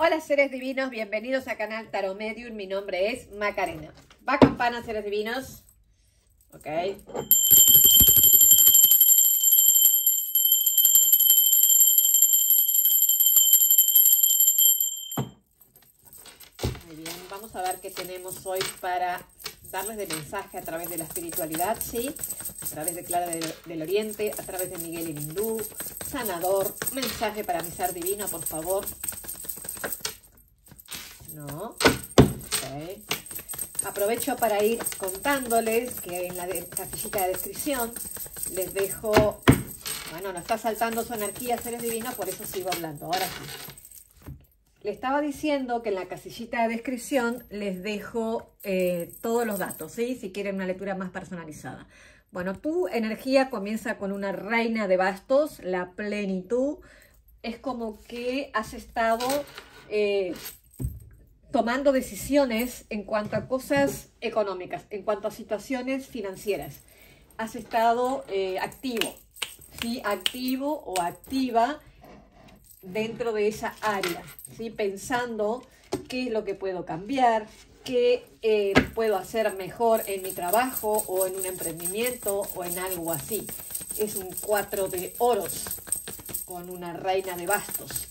Hola seres divinos, bienvenidos a canal Tarot Medium, mi nombre es Macarena. Va campana seres divinos. Ok. Muy bien, vamos a ver qué tenemos hoy para darles de mensaje a través de la espiritualidad, ¿sí? A través de Clara del, Oriente, a través de Miguel el Hindú, sanador, mensaje para mi ser divino, por favor. Aprovecho para ir contándoles que en la de, casillita de descripción les dejo, bueno, no está saltando su energía, seres divinos, por eso sigo hablando. Ahora sí. Le estaba diciendo que en la casillita de descripción les dejo eh, todos los datos, ¿sí? Si quieren una lectura más personalizada. Bueno, tu energía comienza con una reina de bastos, la plenitud. Es como que has estado eh, tomando decisiones en cuanto a cosas económicas, en cuanto a situaciones financieras. Has estado eh, activo, ¿sí? Activo o activa dentro de esa área, ¿sí? pensando qué es lo que puedo cambiar, qué eh, puedo hacer mejor en mi trabajo o en un emprendimiento o en algo así. Es un cuatro de oros con una reina de bastos.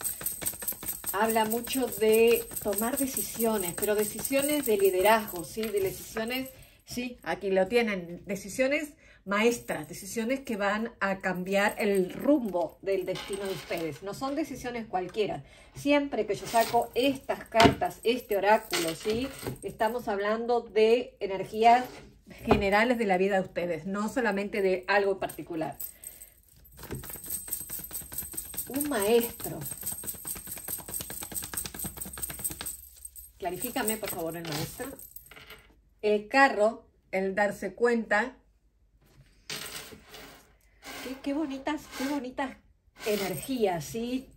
Habla mucho de tomar decisiones, pero decisiones de liderazgo, ¿sí? De decisiones, sí, aquí lo tienen, decisiones maestras, decisiones que van a cambiar el rumbo del destino de ustedes. No son decisiones cualquiera. Siempre que yo saco estas cartas, este oráculo, ¿sí? Estamos hablando de energías generales de la vida de ustedes, no solamente de algo particular. Un maestro. Clarifícame, por favor, el maestro. El carro, el darse cuenta Qué, bonitas, qué bonitas energías, ¿sí?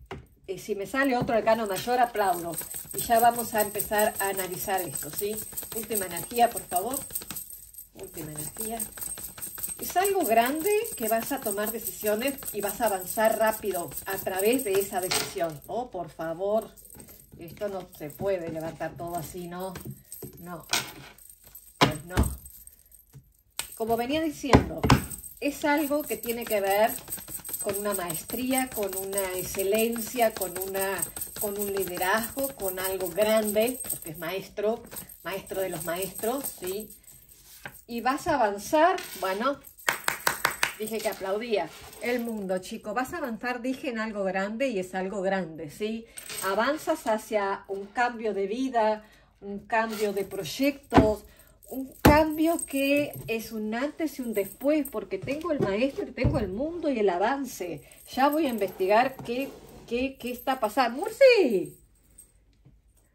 Eh, si me sale otro arcano mayor, aplaudo. Y ya vamos a empezar a analizar esto, ¿sí? Última energía, por favor. Última energía. Es algo grande que vas a tomar decisiones y vas a avanzar rápido a través de esa decisión. Oh, por favor. Esto no se puede levantar todo así, ¿no? No. Pues no. Como venía diciendo, es algo que tiene que ver con una maestría, con una excelencia, con, una, con un liderazgo, con algo grande, porque es maestro, maestro de los maestros, ¿sí? Y vas a avanzar, bueno, dije que aplaudía, el mundo, chico, vas a avanzar, dije, en algo grande y es algo grande, ¿sí? Avanzas hacia un cambio de vida, un cambio de proyectos, un cambio que es un antes y un después, porque tengo el maestro, tengo el mundo y el avance. Ya voy a investigar qué, qué, qué está pasando. ¡Murci!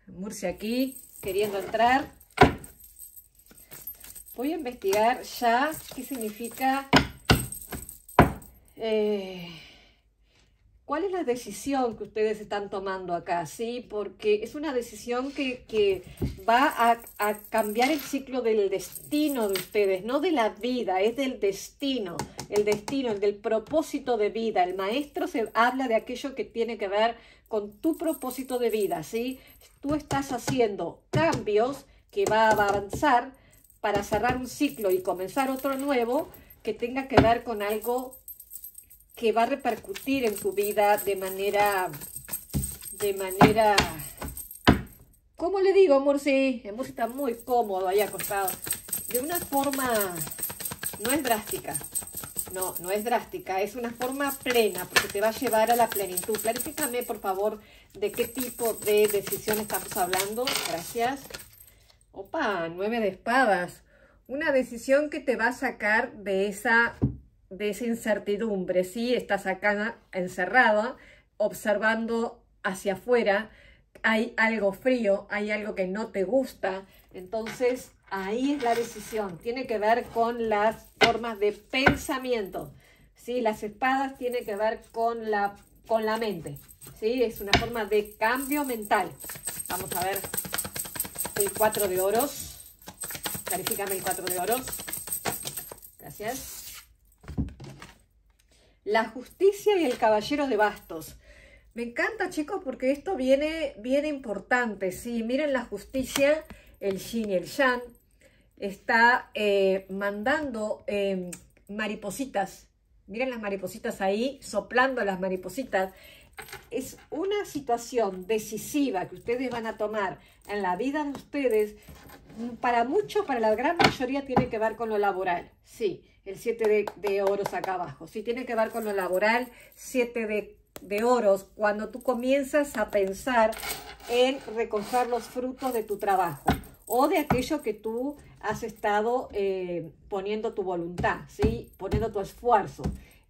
Murci aquí, queriendo entrar. Voy a investigar ya qué significa... Eh, ¿Cuál es la decisión que ustedes están tomando acá? ¿Sí? Porque es una decisión que, que va a, cambiar el ciclo del destino de ustedes, no de la vida, es del destino, el destino, el del propósito de vida. El maestro se habla de aquello que tiene que ver con tu propósito de vida, ¿sí? Tú estás haciendo cambios que va a avanzar para cerrar un ciclo y comenzar otro nuevo que tenga que ver con algo que va a repercutir en tu vida de manera, de manera, ¿cómo le digo, Murci? El Murci está muy cómodo ahí acostado. De una forma, no es drástica, no, no es drástica, es una forma plena, porque te va a llevar a la plenitud. Clarifícame, por favor, de qué tipo de decisión estamos hablando. Gracias. Opa, nueve de espadas. Una decisión que te va a sacar de esa de esa incertidumbre, ¿sí? Estás acá encerrada, observando hacia afuera, hay algo frío, hay algo que no te gusta, entonces ahí es la decisión, tiene que ver con las formas de pensamiento, ¿sí? Las espadas tienen que ver con la, con la mente, ¿sí? Es una forma de cambio mental. Vamos a ver el 4 de oros, clarifícame el 4 de oros, gracias la justicia y el caballero de bastos. Me encanta, chicos, porque esto viene bien importante, ¿sí? Miren la justicia, el yin y el yang, está eh, mandando eh, maripositas. Miren las maripositas ahí, soplando las maripositas. Es una situación decisiva que ustedes van a tomar en la vida de ustedes. Para mucho, para la gran mayoría, tiene que ver con lo laboral. Sí, el 7 de, de oros acá abajo. Sí, tiene que ver con lo laboral, 7 de de oros cuando tú comienzas a pensar en recoger los frutos de tu trabajo o de aquello que tú has estado eh, poniendo tu voluntad, ¿sí? poniendo tu esfuerzo.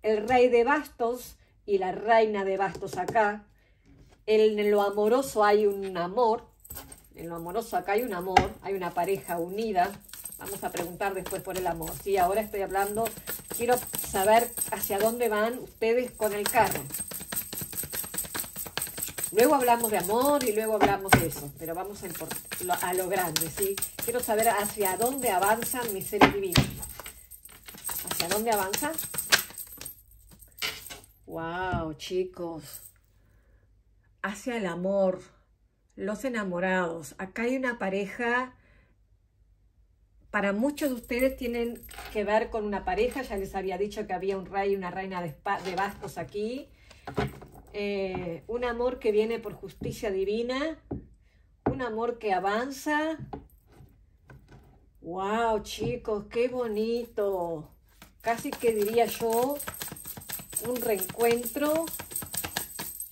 El rey de bastos y la reina de bastos acá, en lo amoroso hay un amor, en lo amoroso acá hay un amor, hay una pareja unida. Vamos a preguntar después por el amor. Sí, ahora estoy hablando, quiero saber hacia dónde van ustedes con el carro. Luego hablamos de amor y luego hablamos de eso, pero vamos a, lo grande, ¿sí? Quiero saber hacia dónde avanzan mis seres divinos. ¿Hacia dónde avanzan? ¡Wow, chicos! Hacia el amor, los enamorados. Acá hay una pareja para muchos de ustedes tienen que ver con una pareja, ya les había dicho que había un rey y una reina de, bastos aquí. Eh, un amor que viene por justicia divina, un amor que avanza. ¡Wow, chicos! ¡Qué bonito! Casi que diría yo un reencuentro.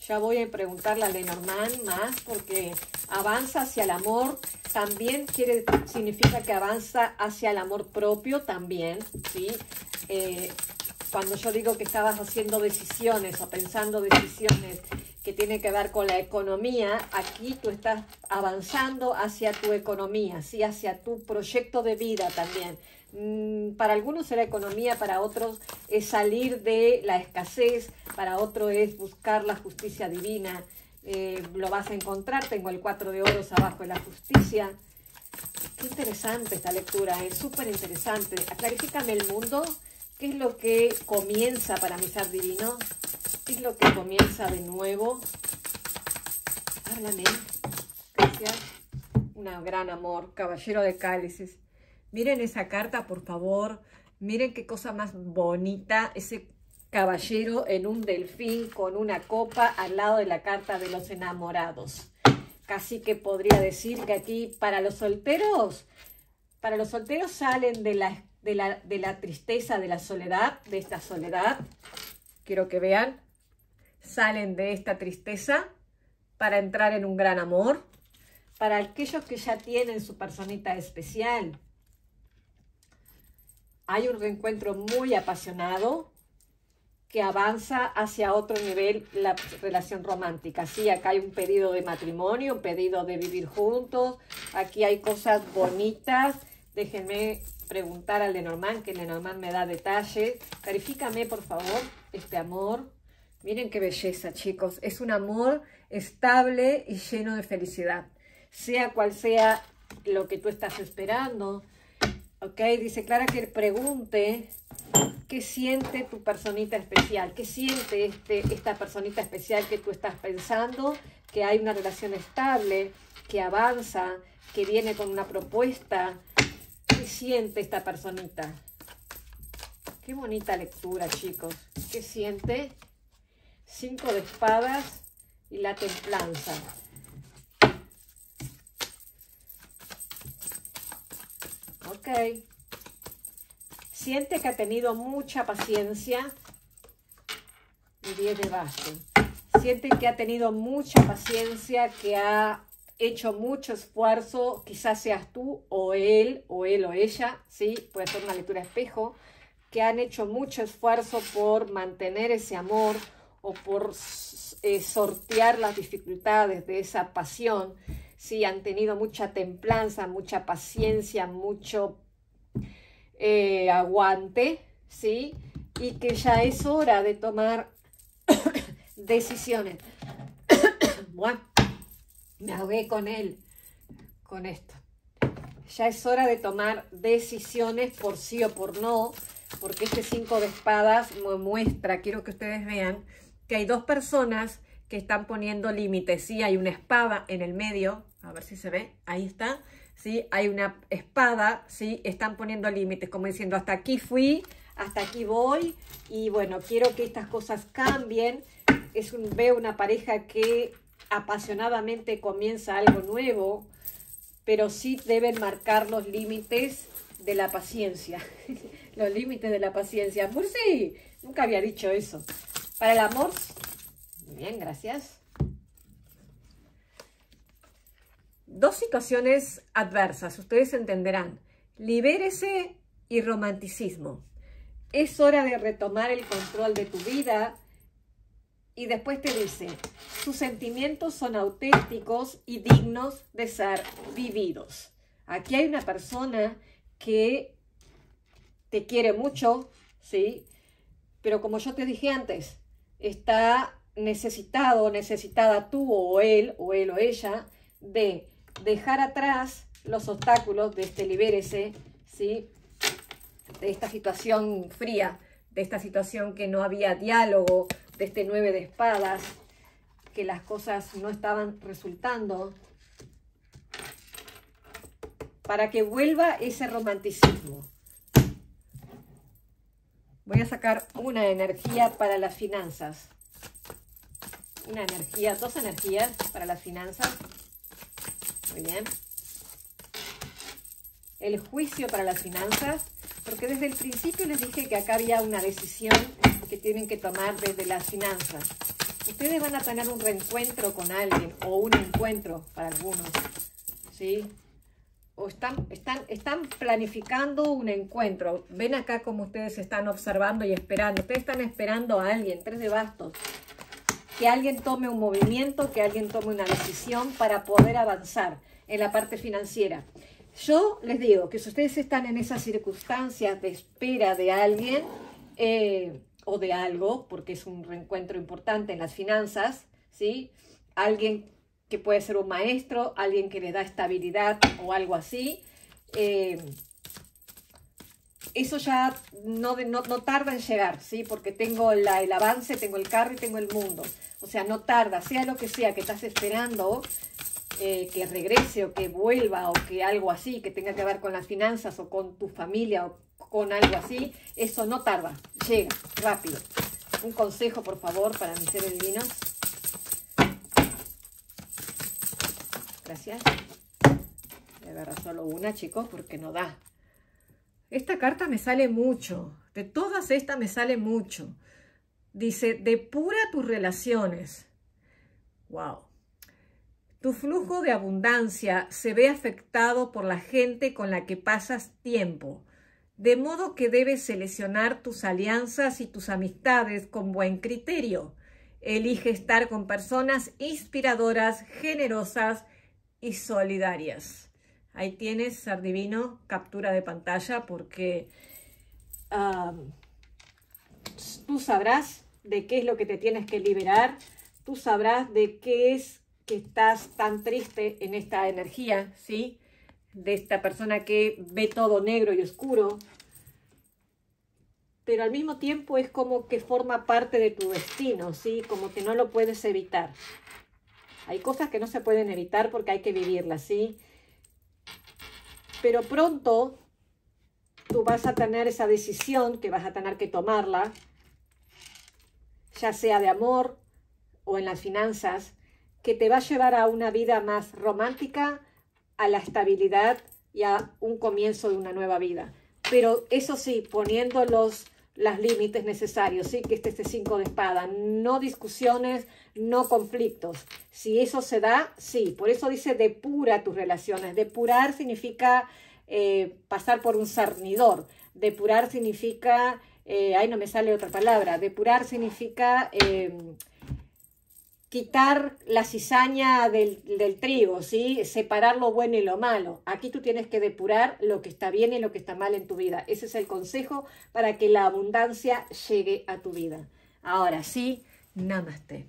Ya voy a preguntarle a Lenormand más porque avanza hacia el amor. También quiere, significa que avanza hacia el amor propio también, ¿sí? Eh, cuando yo digo que estabas haciendo decisiones o pensando decisiones que tienen que ver con la economía, aquí tú estás avanzando hacia tu economía, ¿sí? hacia tu proyecto de vida también. Mm, para algunos será economía, para otros es salir de la escasez, para otros es buscar la justicia divina. Eh, lo vas a encontrar, tengo el 4 de oros abajo de la justicia. Qué interesante esta lectura, es súper interesante. Clarifícame el mundo ¿Qué es lo que comienza para mi ser divino? ¿Qué es lo que comienza de nuevo? Háblame. Gracias. Un gran amor. Caballero de cálices. Miren esa carta, por favor. Miren qué cosa más bonita. Ese caballero en un delfín con una copa al lado de la carta de los enamorados. Casi que podría decir que aquí para los solteros, para los solteros salen de la de la, tristeza, de la soledad, de esta soledad. Quiero que vean, salen de esta tristeza para entrar en un gran amor. Para aquellos que ya tienen su personita especial, hay un reencuentro muy apasionado que avanza hacia otro nivel la relación romántica. Sí, acá hay un pedido de matrimonio, un pedido de vivir juntos, aquí hay cosas bonitas. Déjenme preguntar al Lenormand, que Lenormand me da detalles. Verifícame, por favor, este amor. Miren qué belleza, chicos. Es un amor estable y lleno de felicidad. Sea cual sea lo que tú estás esperando. Ok, dice Clara que pregunte qué siente tu personita especial. ¿Qué siente este, esta personita especial que tú estás pensando? Que hay una relación estable, que avanza, que viene con una propuesta, ¿Qué siente esta personita? Qué bonita lectura, chicos. ¿Qué siente? Cinco de espadas y la templanza. Ok. Siente que ha tenido mucha paciencia. Y 10 de bastos. Siente que ha tenido mucha paciencia, que ha hecho mucho esfuerzo, quizás seas tú o él o él o ella, ¿sí? Puede ser una lectura espejo, que han hecho mucho esfuerzo por mantener ese amor o por eh, sortear las dificultades de esa pasión, ¿sí? Han tenido mucha templanza, mucha paciencia, mucho eh, aguante, ¿sí? Y que ya es hora de tomar decisiones. bueno me ahogué con él, con esto. Ya es hora de tomar decisiones por sí o por no, porque este cinco de espadas me muestra, quiero que ustedes vean, que hay dos personas que están poniendo límites. Sí, hay una espada en el medio, a ver si se ve, ahí está. Sí, hay una espada, sí, están poniendo límites, como diciendo, hasta aquí fui, hasta aquí voy, y bueno, quiero que estas cosas cambien. Es un, veo una pareja que apasionadamente comienza algo nuevo, pero sí deben marcar los límites de la paciencia. los límites de la paciencia. Pues sí, nunca había dicho eso. Para el amor, bien, gracias. Dos situaciones adversas, ustedes entenderán. Libérese y romanticismo. Es hora de retomar el control de tu vida, y después te dice, sus sentimientos son auténticos y dignos de ser vividos. Aquí hay una persona que te quiere mucho, ¿sí? Pero como yo te dije antes, está necesitado, necesitada tú o él, o él o ella, de dejar atrás los obstáculos de este libérese, ¿sí? De esta situación fría, de esta situación que no había diálogo, de este nueve de espadas, que las cosas no estaban resultando, para que vuelva ese romanticismo. Voy a sacar una energía para las finanzas. Una energía, dos energías para las finanzas. Muy bien. El juicio para las finanzas, porque desde el principio les dije que acá había una decisión que tienen que tomar desde las finanzas. Ustedes van a tener un reencuentro con alguien o un encuentro para algunos, ¿sí? O están, están, están planificando un encuentro. Ven acá como ustedes están observando y esperando. Ustedes están esperando a alguien, tres de bastos. Que alguien tome un movimiento, que alguien tome una decisión para poder avanzar en la parte financiera. Yo les digo que si ustedes están en esas circunstancias de espera de alguien, eh, o de algo, porque es un reencuentro importante en las finanzas, ¿sí? Alguien que puede ser un maestro, alguien que le da estabilidad o algo así. Eh, eso ya no, no, tarda en llegar, ¿sí? Porque tengo el avance, tengo el carro y tengo el mundo. O sea, no tarda, sea lo que sea que estás esperando, eh, que regrese o que vuelva o que algo así, que tenga que ver con las finanzas o con tu familia o con algo así, eso no tarda, llega rápido. Un consejo, por favor, para mis seres divinos. Gracias. Voy a agarrar solo una, chicos, porque no da. Esta carta me sale mucho. De todas estas me sale mucho. Dice, depura tus relaciones. Wow. Tu flujo de abundancia se ve afectado por la gente con la que pasas tiempo de modo que debes seleccionar tus alianzas y tus amistades con buen criterio. Elige estar con personas inspiradoras, generosas y solidarias. Ahí tienes, ser divino, captura de pantalla porque tú sabrás de qué es lo que te tienes que liberar, tú sabrás de qué es que estás tan triste en esta energía, ¿sí? de esta persona que ve todo negro y oscuro, pero al mismo tiempo es como que forma parte de tu destino, ¿sí? Como que no lo puedes evitar. Hay cosas que no se pueden evitar porque hay que vivirlas, ¿sí? Pero pronto tú vas a tener esa decisión que vas a tener que tomarla, ya sea de amor o en las finanzas, que te va a llevar a una vida más romántica, a la estabilidad y a un comienzo de una nueva vida. Pero eso sí, poniendo los, límites necesarios, ¿sí? que este este cinco de espada, no discusiones, no conflictos. Si eso se da, sí, por eso dice depura tus relaciones. Depurar significa eh, pasar por un cernidor. Depurar significa, eh, ahí no me sale otra palabra, depurar significa... Eh, quitar la cizaña del, trigo, ¿sí? separar lo bueno y lo malo. Aquí tú tienes que depurar lo que está bien y lo que está mal en tu vida. Ese es el consejo para que la abundancia llegue a tu vida. Ahora sí, namaste.